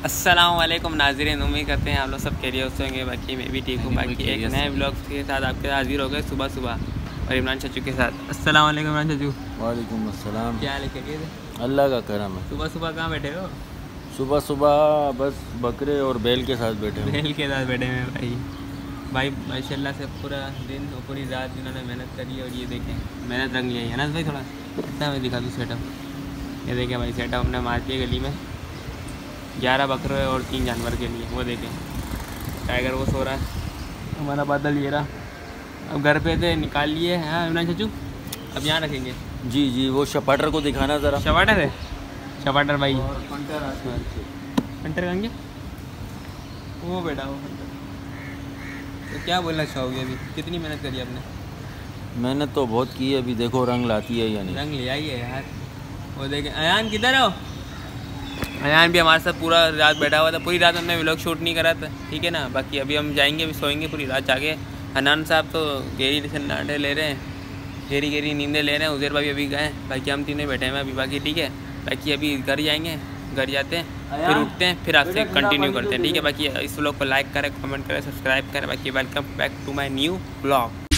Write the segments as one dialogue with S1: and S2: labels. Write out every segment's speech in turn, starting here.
S1: अस्सलाम वालेकुम नाजरीन उम्मीद करते हैं आप लोग सब कैरियर होंगे। बाकी मैं भी ठीक हूँ। बाकी एक नए ब्लॉग के साथ आपके साथ हाजिर हो गए सुबह सुबह और इमरान चचू के साथ। अस्सलाम वालेकुम इमरान चचू।
S2: वालेकुम अस्सलाम।
S1: क्या हाल है
S2: अल्लाह का करम है।
S1: सुबह सुबह कहाँ बैठे हो?
S2: सुबह सुबह बस बकरे और बैल के साथ बैठे हैं
S1: बेल के साथ बैठे हैं भाई। भाई माशाल्लाह से पूरा दिन और पूरी रात इन्होंने मेहनत करी और ये देखें मेहनत रंग लिया है। ना भाई थोड़ा? कितना मैं दिखा दूँ सेटअप ये देखें भाई सेटअप हमने मार दिया गली में। ग्यारह बकरे और तीन जानवर के लिए वो देखें। टाइगर वो सो रहा है। हमारा बादल ये रहा। अब घर पे थे निकाल लिए। हाँ इमरान चचू अब यहाँ रखेंगे।
S2: जी जी वो शपाटर को दिखाना ज़रा।
S1: शवाटर है? शवाटर भाई। हंटर कहेंगे वो बेटा वो तो क्या बोलना चाहोगे अभी? कितनी मेहनत करी आपने?
S2: मेहनत तो बहुत की है अभी देखो रंग लाती है या नहीं।
S1: रंग ले आई है यार। वो देखें अयान किधर हो अयान भी हमारे साथ पूरा रात बैठा हुआ था। पूरी रात हमने व्लॉग शूट नहीं करा था। ठीक है ना? बाकी अभी हम जाएँगे अभी सोएँगे पूरी रात जाके। हनान साहब तो गेरी सन्नाटे ले रहे हैं। गेरी गेरी नींदें ले रहे हैं। उधर भाभी अभी गए बाकी हम तीनों बैठे हैं अभी बाकी ठीक है? बाकी अभी घर जाएँगे घर जाते हैं फिर उठते हैं फिर आपसे कंटिन्यू करते हैं। ठीक है? बाकी इस व्लॉग को लाइक करें कमेंट करें सब्सक्राइब करें। बाकी welcome back to my new blog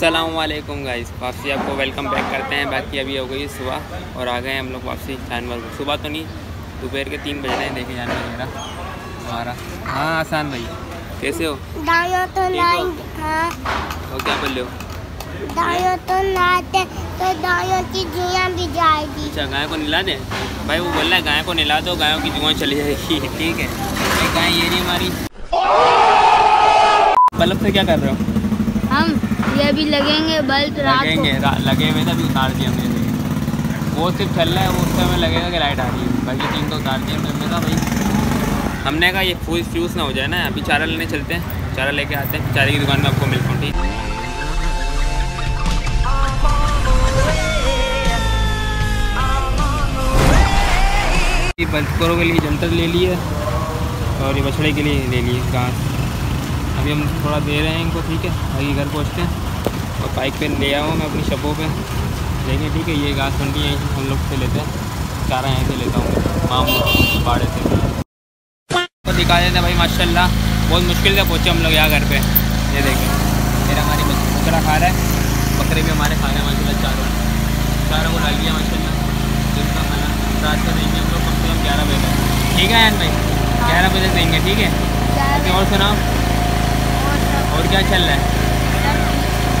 S1: वालेकुम गाइस वापसी आपको वेलकम बैक करते हैं। बाकी अभी हो गई सुबह और आ गए हम लोग वापसी जानवर को। सुबह तो नहीं दोपहर के तीन बज रहे हैं देखे जानवर मेरा। हमारा। हाँ आसान भाई। कैसे हो?
S3: दायो तो हाँ?
S1: और क्या बोल रहे हो?
S3: दायो तो लाते तो दायो की जुआ भी जाएगी।
S1: अच्छा गाय को निला दें? भाई वो बोल रहा है गाय को निला दो गायों की जुआ चली जाएगी। ठीक है। गाय ये रही हमारी। बल्ब से क्या कर रहे हो?
S3: हम ये भी लगेंगे, बल्ब
S1: लगेंगे लगे हुए थे, अभी उतार दिए हमने वो सिर्फ़ चल रहा है, वो उससे हमें लगेगा कि लाइट आ रही है। बाकी तीन तो उतार दिए हमने कहा भाई, हमने कहा ये फ्यूज फ्यूज ना हो जाए ना, अभी चारा लेने चलते हैं। चारा लेके आते हैं, चारे की दुकान में आपको मिलता हूँ, ठीक? ये बच्चों के लिए जंतर ले लिए और ये बछड़े के लिए ले लिए, घास। अभी हम थोड़ा दे रहे हैं इनको ठीक है? आगे घर पहुँचते हैं। और बाइक पे ले आऊँ मैं अपनी शबों पे। देखें ठीक है? ये घास मंडी यहीं से हम लोग से लेते हैं। चारा यहीं से लेता हूँ माम बाड़े से। तो दिखा देते हैं भाई माशाल्लाह। बहुत मुश्किल से पहुँचे हम लोग यहाँ घर पे। ये देखें। मेरा हमारी बकरा खा रहा है। बकरे भी हमारे खा रहे हैं माशाल्लाह चारों। चारों को डाल दिया माशा दिन का खाना रात को देंगे हम लोग कम से कम ग्यारह बजे ठीक है यान भाई? ग्यारह बजे देंगे ठीक है? और सुनाओ। और क्या चल रहा है?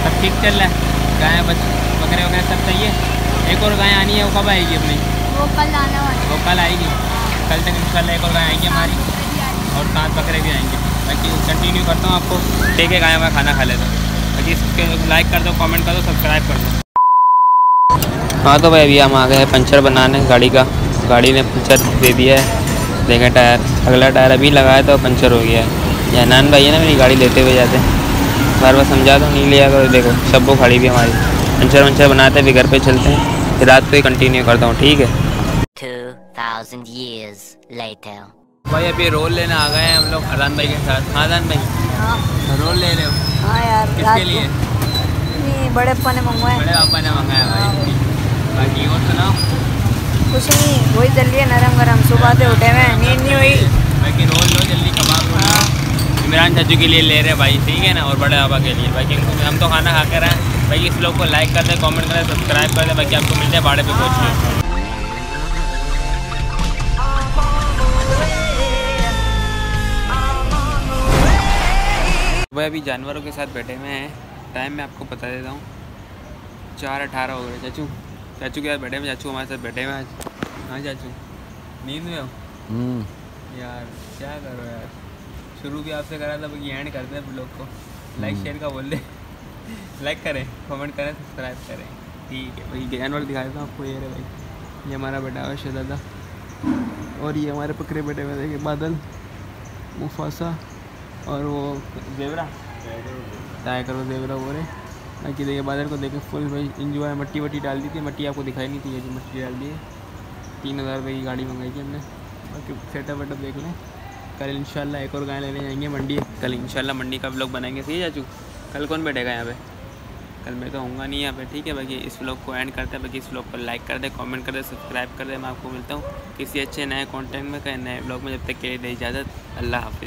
S1: सब ठीक चल रहा है? गाय बच बकरे वगैरह सब चाहिए एक और गाय आनी है वो कब आएगी अपनी?
S3: वो कल आने वाले।
S1: वो कल आएगी। कल तक इंशाल्लाह एक और गाय आएगी हमारी। और सात बकरे भी आएँगे। बाकी कंटिन्यू करता हूँ आपको। ठीक है गाय मैं खाना खा लेता हूँ। बाकी इसके लाइक कर दो कमेंट कर दो सब्सक्राइब कर दो। हाँ तो भाई अभी हम आ गए हैं पंचर बनाने गाड़ी का। गाड़ी ने पंचर दे दिया है। देखें टायर। अगला टायर अभी लगाया था पंचर हो गया है। ये नान भाई है ना मेरी गाड़ी लेते हुए जाते हैं। बार बार समझा दो नहीं लिया करो देखो सब वो खड़ी भी हमारी। पंचर वंचर बनाते हैं फिर घर पे चलते हैं। फिर रात को ही कंटिन्यू करता हूँ ठीक है?
S4: years later.
S1: भाई अभी रोल लेने आ गए हैं हम लोग अजान भाई के साथ। हाँ अजान भाई? रोल ले रहे हो?
S5: हाँ यार
S1: किसके लिए?
S5: नहीं बड़े पप्पा ने मंगवाए।
S1: बड़े पापा ने मंगाया भाई। बाकी और सुनाओ।
S5: कुछ नहीं वही चल रही है नरम गरम सुबह से उठे हुए नींद नहीं हुई
S1: बाकी रोल लो जल्दी कबाब रोल लो के लिए ले रहे हैं भाई ठीक है ना? और बड़े पापा के लिए। बाकी इनको- हम तो खाना खा कर रहे हैं। बाकी इस लोग को लाइक कर दें कमेंट करें सब्सक्राइब कर दें बाकी आपको मिलते हैं बाड़े पे पहुँच के। भाई अभी जानवरों के साथ बैठे हुए हैं। टाइम मैं आपको बता देता हूँ। चार अठारह हो गए। चाचू चाचू के साथ बैठे हुए चाचू हमारे साथ बैठे हुए हैं आज। हाँ चाचू। नींद में हो?
S2: हम्म,
S1: यार क्या करो यार? शुरू भी आपसे करा था बाकी एंड करते हैं लोग को। लाइक। शेयर का बोल दे। लाइक करें कमेंट करें सब्सक्राइब करें। ठीक है, भाई जानवर दिखा देता हूँ आपको, ये रहे भाई। ये हमारा बेटा हुआ शहजादा और ये हमारे पकड़े बैठे हुए, देखिए, बादल, मुफासा और वो जेवरा ट्राई करो, जेबरा, वो रहे। बाकी देखिए, बादल को देखे फुल भाई इंजॉय मट्टी वट्टी डाल दी थी, मट्टी आपको दिखाई नहीं थी, ये जो मट्टी डाल दी है। तीन हज़ार रुपये की गाड़ी मंगाई थी हमने। बाकी सेटअप वेटअप देख लें। कल इंशाल्लाह एक और गाय लेने जाएँगे मंडी। कल इंशाल्लाह मंडी का ब्लॉग बनाएँगे। सही चाचू? कल कौन बैठेगा यहाँ पे? कल मैं तो हूँगा नहीं यहाँ पे, ठीक है? बाकी इस ब्लॉग को एंड करते हैं। बाकी इस ब्लॉग को लाइक कर दे कमेंट कर दे सब्सक्राइब कर दे। मैं आपको मिलता हूँ किसी अच्छे नए कॉन्टेंट में, कहीं नए ब्लॉग में। जब तक के लिए दे इजाज़त। अल्लाह हाफिज़।